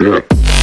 Yeah.